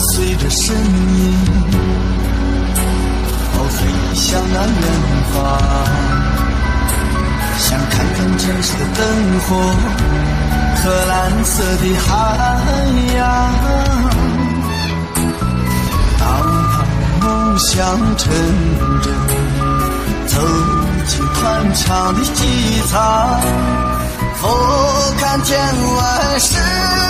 随着声音哦飞向那远方想看看城市的灯火和蓝色的海洋。当他梦想成真走进宽敞的机舱俯瞰天外世。